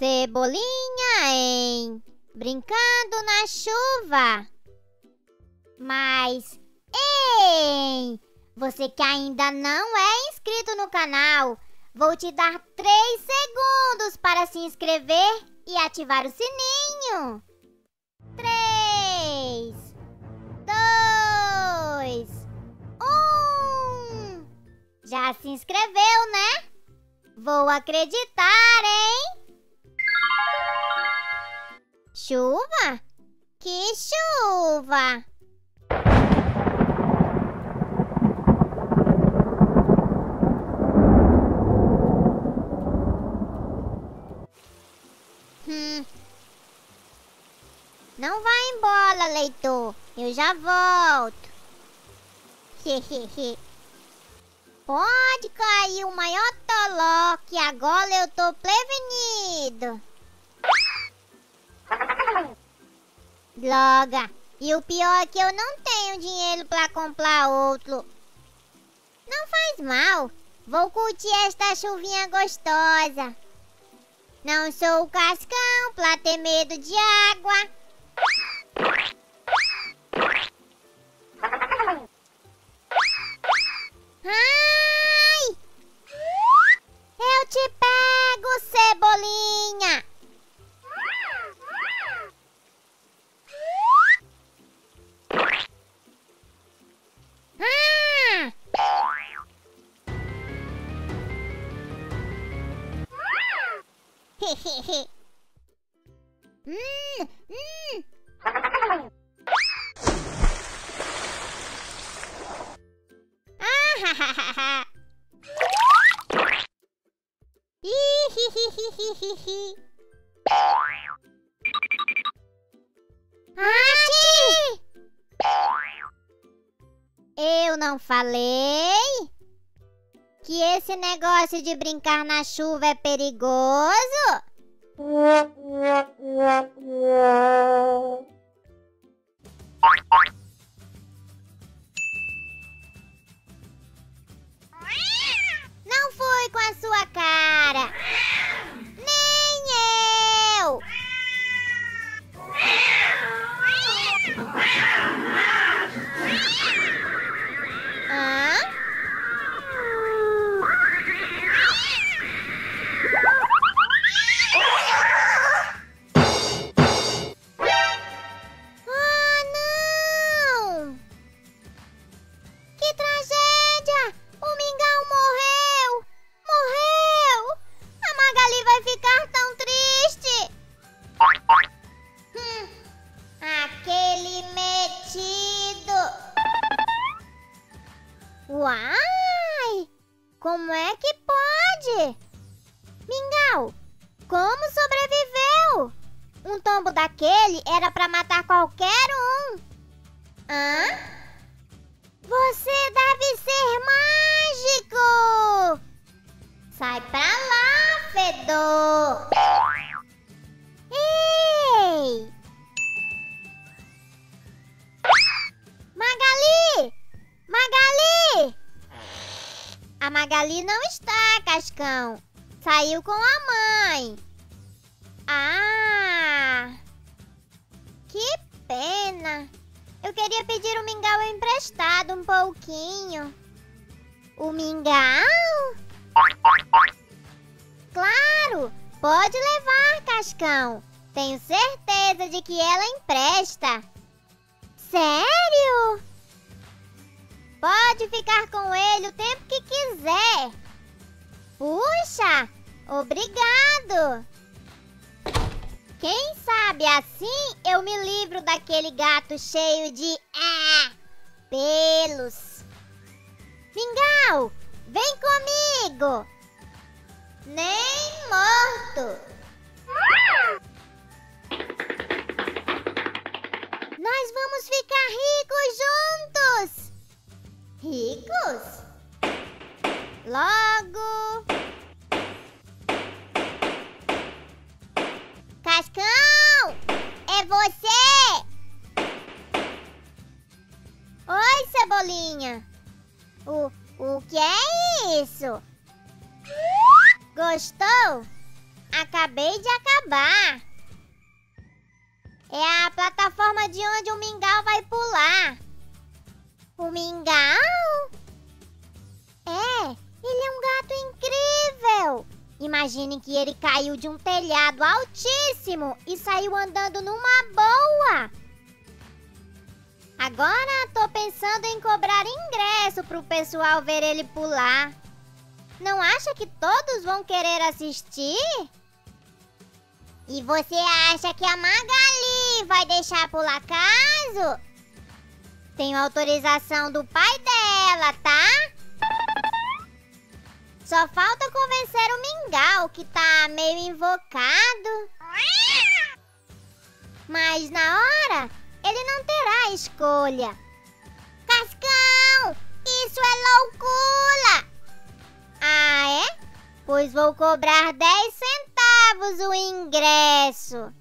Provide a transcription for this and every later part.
Cebolinha, hein? Brincando na chuva. Mas, ei! Você que ainda não é inscrito no canal, vou te dar 3 segundos para se inscrever e ativar o sininho. 3, 2, 1. Já se inscreveu, né? Vou acreditar, hein? Chuva? Que chuva! Hum. Não vai embora, leitor. Eu já volto. Pode cair o maior toló que agora eu tô prevenido. Droga! E o pior é que eu não tenho dinheiro para comprar outro. Não faz mal. Vou curtir esta chuvinha gostosa. Não sou o cascão pra ter medo de água. Ati! Eu não falei que esse negócio de brincar na chuva é perigoso? Pode? Mingau, como sobreviveu? Um tombo daquele era pra matar qualquer um. Hã? Você deve ser mágico! Sai pra lá, fedor! Ei! Magali! Magali! A Magali não está, Cascão. Saiu com a mãe. Ah! Que pena! Eu queria pedir o mingau emprestado um pouquinho. O mingau? Claro! Pode levar, Cascão. Tenho certeza de que ela empresta. Sério? Ficar com ele o tempo que quiser. Puxa! Obrigado! Quem sabe assim eu me livro daquele gato cheio de ah, pelos. Mingau, vem comigo. Nem morto. Nós vamos ficar ricos juntos. Ricos? Logo. Cascão! É você! Oi, Cebolinha! O, o que é isso? Gostou? acabei de acabar. É a plataforma de onde o mingau vai pular. O mingau? É, ele é um gato incrível. Imagine que ele caiu de um telhado altíssimo e saiu andando numa boa. Agora tô pensando em cobrar ingresso pro pessoal ver ele pular. Não acha que todos vão querer assistir? E você acha que a Magali vai deixar pular caso? Tenho autorização do pai dela, tá? Só falta convencer o Mingau, que tá meio invocado. Mas na hora, ele não terá escolha. Cascão, isso é loucura! Ah, é? Pois vou cobrar 10 centavos o ingresso.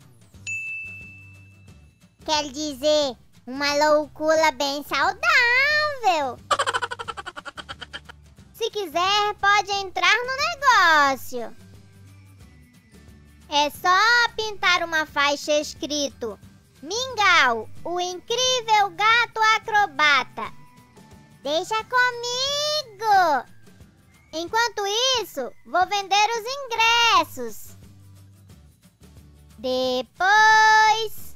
Quer dizer, uma loucura bem saudável. Se quiser, pode entrar no negócio. É só pintar uma faixa escrito Mingau, o incrível gato acrobata. Deixa comigo! Enquanto isso, vou vender os ingressos. Depois.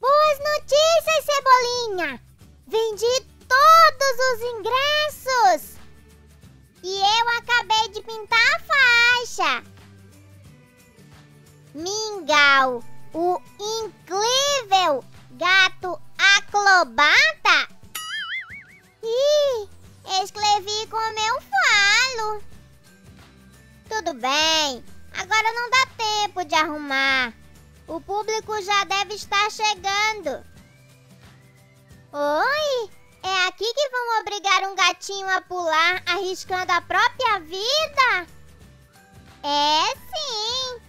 Boas notícias, Cebolinha! Vendi todos os ingressos! E eu acabei de pintar a faixa! Mingau, o incrível gato acrobata? Ih, Escrevi como eu falo. Tudo bem, agora não dá tempo de arrumar. O público já deve estar chegando. Oi, é aqui que vão obrigar um gatinho a pular arriscando a própria vida? É sim.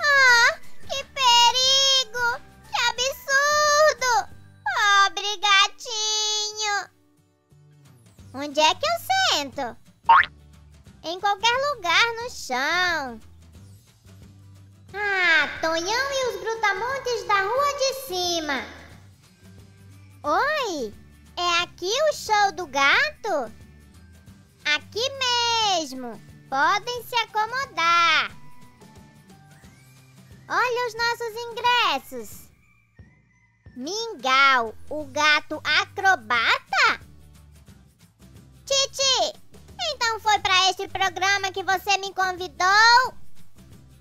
Ah, que perigo! Que absurdo! Pobre gatinho! Onde é que eu sento? Em qualquer lugar no chão. Tonhão e os brutamontes da rua de cima. Oi, é aqui o show do gato? Aqui mesmo. Podem se acomodar. Olha os nossos ingressos. Mingau, o gato acrobata? Titi, então foi para esse programa que você me convidou?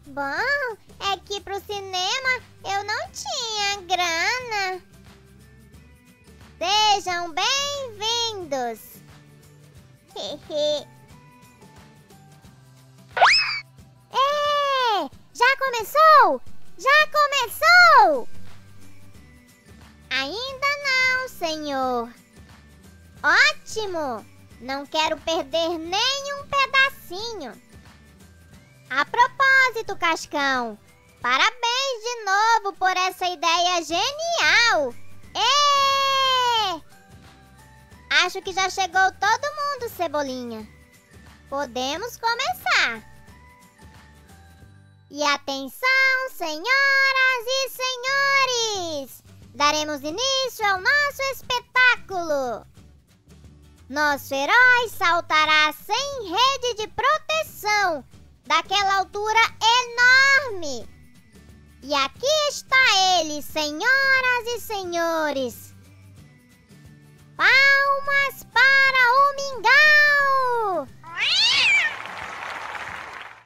Bom, é que pro cinema eu não tinha grana. Sejam bem-vindos. é, já começou? Já começou? Ainda não, senhor. Ótimo! Não quero perder nem um pedacinho. A propósito, Cascão, parabéns de novo por essa ideia genial! Êêê! Acho que já chegou todo mundo, Cebolinha. Podemos começar. E atenção, senhoras e senhores! Daremos início ao nosso espetáculo. Nosso herói saltará sem rede de proteção daquela altura enorme. E aqui está ele, senhoras e senhores. Palmas para o mingau!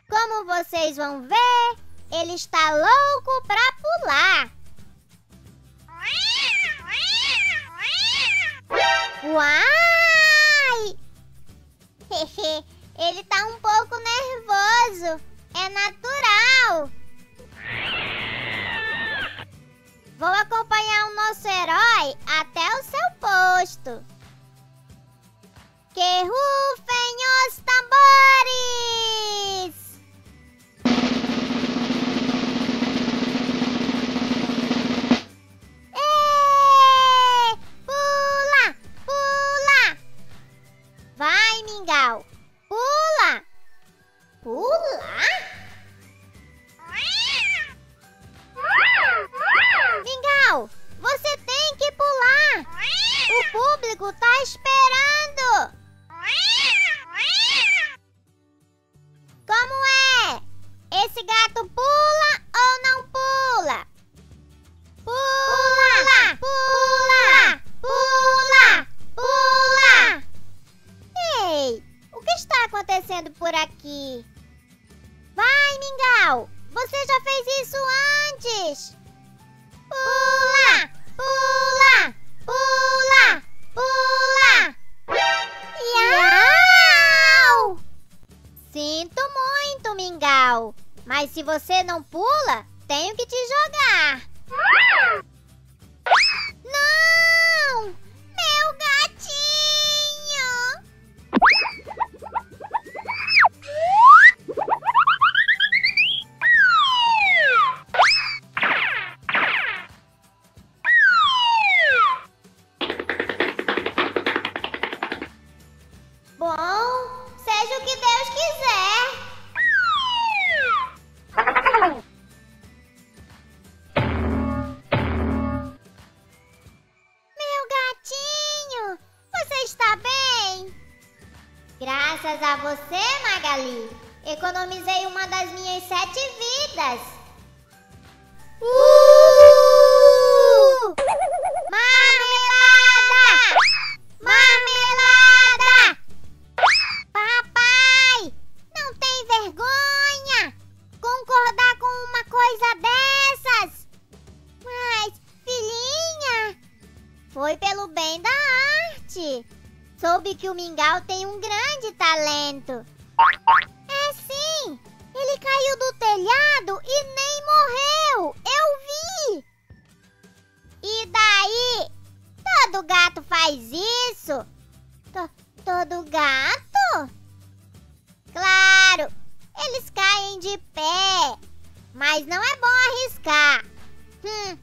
Como vocês vão ver, ele está louco para pular. Uau! Ele tá um pouco nervoso. É natural. Vou acompanhar o nosso herói até o seu posto. Que rufem os tambores! Vai, Mingau! Pula! pular? Mingau! Você já fez isso antes! Pula! Pula! Pula! Pula! Iau! Sinto muito, Mingau. Mas se você não pula, tenho que te jogar. Graças a você, Magali, economizei uma das minhas sete vidas. Uh! Marmelada! Marmelada! Papai, não tem vergonha concordar com uma coisa dessas? Mas, filhinha, foi pelo bem da arte. Soube que o Mingau tem um grande talento. É sim, ele caiu do telhado e nem morreu. Eu vi. E daí? Todo gato faz isso? To- todo gato? Claro, eles caem de pé. Mas não é bom arriscar. Hum,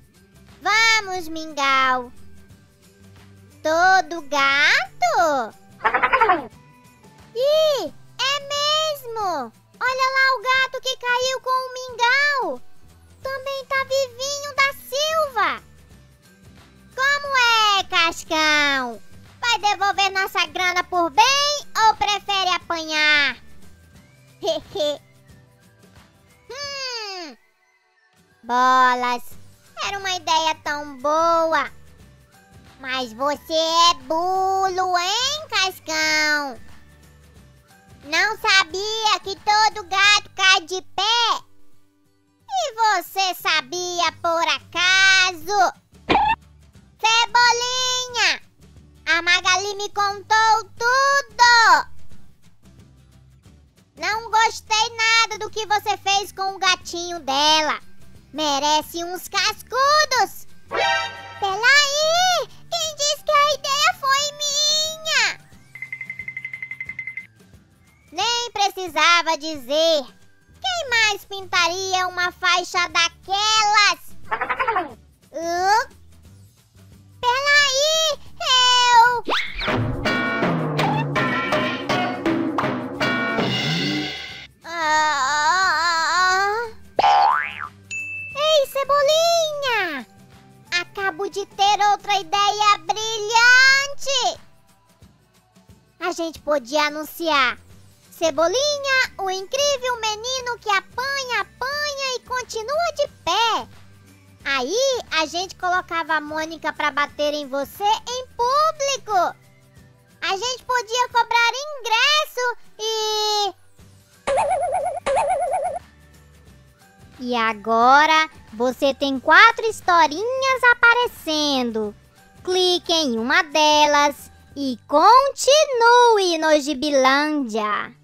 vamos, Mingau. Todo gato? Ih, é mesmo! Olha lá o gato que caiu com o mingau! Também tá vivinho da Silva! Como é, Cascão? Vai devolver nossa grana por bem ou prefere apanhar? Hehe. hum. Bolas, era uma ideia tão boa. Mas você é bulo, hein, Cascão? Não sabia que todo gato cai de pé? E você sabia por acaso? Cebolinha! A Magali me contou tudo! Não gostei nada do que você fez com o gatinho dela. Merece uns cascudos! Peraí! Nem precisava dizer. Quem mais pintaria uma faixa daquelas? Peraí! Eu. Ah. Ei, Cebolinha! Acabo de ter outra ideia brilhante! A gente podia anunciar Cebolinha, o incrível menino que apanha, apanha e continua de pé. Aí a gente colocava a Mônica pra bater em você em público. A gente podia cobrar ingresso e. E agora você tem quatro historinhas aparecendo. Clique em uma delas e continue no Gibilândia.